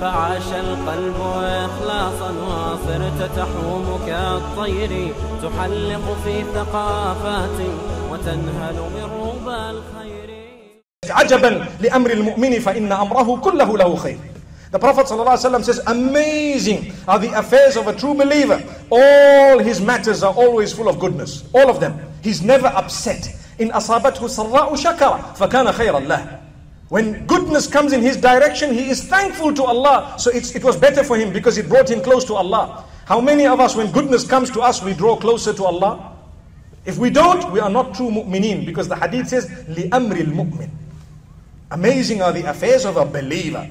فعاش القلب إخلاصا وصرت تحوم كالطير تحلق في ثقافات وتنهل من ربى الخير عجبا لأمر المؤمن فإن أمره كله له خير The Prophet ﷺ says, amazing are the affairs of a true believer. All his matters are always full of goodness. All of them. He's never upset. In أصابته سراء شكر فكان خيرا له. When goodness comes in his direction, he is thankful to Allah. So it's, it was better for him because it brought him close to Allah. How many of us, when goodness comes to us, we draw closer to Allah? If we don't, we are not true mu'mineen because the hadith says, لِأَمْرِ الْمُؤْمِنِ Amazing are the affairs of a believer.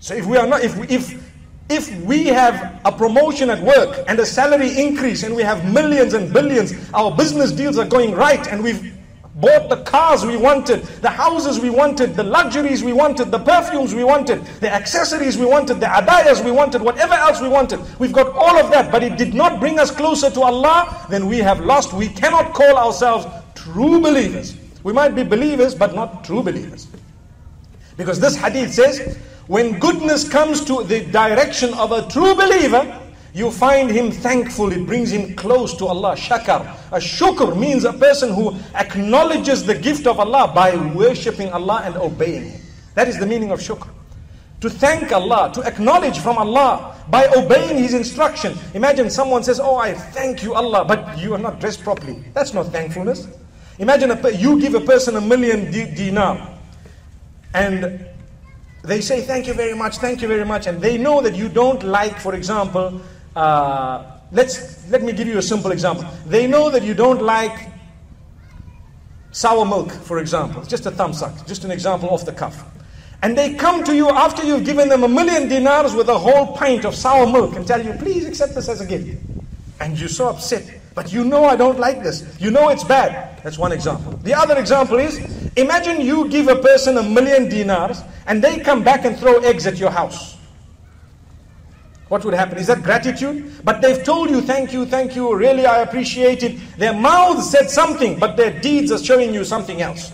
So if we are not, if we, if if we have a promotion at work and a salary increase and we have millions and billions, our business deals are going right and we've bought the cars we wanted, the houses we wanted, the luxuries we wanted, the perfumes we wanted, the accessories we wanted, the abayas we wanted, whatever else we wanted. We've got all of that, but it did not bring us closer to Allah, then we have lost. We cannot call ourselves true believers. We might be believers, but not true believers. Because this hadith says, when goodness comes to the direction of a true believer, you find him thankful, it brings him close to Allah. Shakar. A shukr means a person who acknowledges the gift of Allah by worshipping Allah and obeying Him. That is the meaning of shukr. To thank Allah, to acknowledge from Allah by obeying His instruction. Imagine someone says, Oh, I thank you, Allah, but you are not dressed properly. That's not thankfulness. Imagine a, you give a person a million dinar and they say thank you very much, thank you very much, and they know that you don't like, for example, uh, let's let me give you a simple example. They know that you don't like sour milk, for example. Just a thumbs up, just an example off the cuff. And they come to you after you've given them a million dinars with a whole pint of sour milk and tell you, please accept this as a gift. And you're so upset. But you know I don't like this. You know it's bad. That's one example. The other example is imagine you give a person a million dinars and they come back and throw eggs at your house. What would happen? Is that gratitude? But they've told you, thank you, thank you, really I appreciate it. Their mouths said something, but their deeds are showing you something else.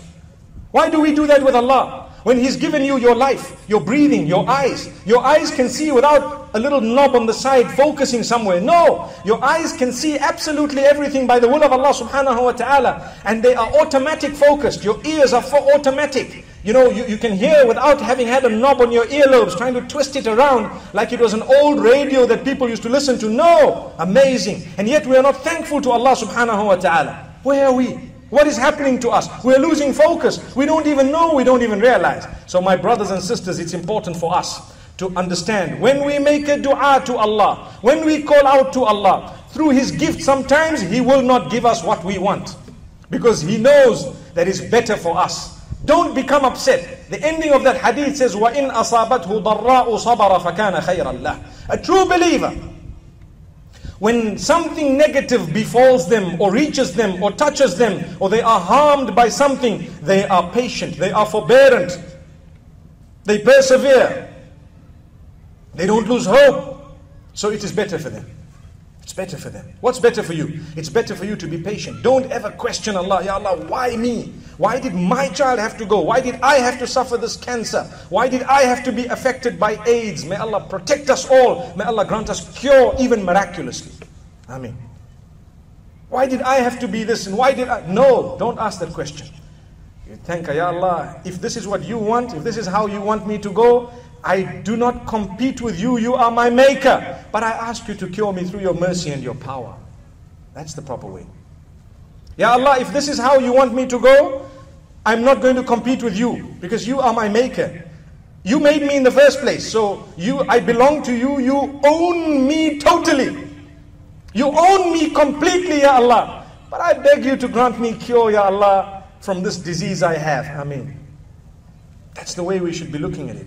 Why do we do that with Allah? When He's given you your life, your breathing, your eyes. Your eyes can see without a little knob on the side focusing somewhere. No, your eyes can see absolutely everything by the will of Allah subhanahu wa ta'ala. And they are automatic focused. Your ears are for automatic. You know, you, you can hear without having had a knob on your earlobes, trying to twist it around like it was an old radio that people used to listen to. No, amazing. And yet we are not thankful to Allah subhanahu wa ta'ala. Where are we? What is happening to us? We're losing focus. We don't even know, we don't even realize. So, my brothers and sisters, it's important for us to understand when we make a dua to Allah, when we call out to Allah, through His gift, sometimes He will not give us what we want because He knows that is better for us. Don't become upset. The ending of that hadith says, وَإِنْ أَصَابَتْهُ ضَرَّاءُ صَبَرَ فَكَانَ خَيْرًا لَهُ A true believer, when something negative befalls them or reaches them or touches them or they are harmed by something, they are patient, they are forbearant, they persevere, they don't lose hope. So it is better for them. It's better for them. What's better for you? It's better for you to be patient. Don't ever question Allah. Ya Allah, why me? Why did my child have to go? Why did I have to suffer this cancer? Why did I have to be affected by AIDS? May Allah protect us all. May Allah grant us cure even miraculously. Ameen. Why did I have to be this and why did I? No, don't ask that question. You thank Ya Allah, if this is what you want, if this is how you want me to go, I do not compete with you, you are my maker. But I ask you to cure me through your mercy and your power. That's the proper way. Ya Allah, if this is how you want me to go, I'm not going to compete with you because you are my maker. You made me in the first place. So you I belong to you. You own me totally. You own me completely, Ya Allah. But I beg you to grant me cure, Ya Allah, from this disease I have. I mean, that's the way we should be looking at it.